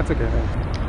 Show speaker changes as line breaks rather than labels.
That's okay. Man.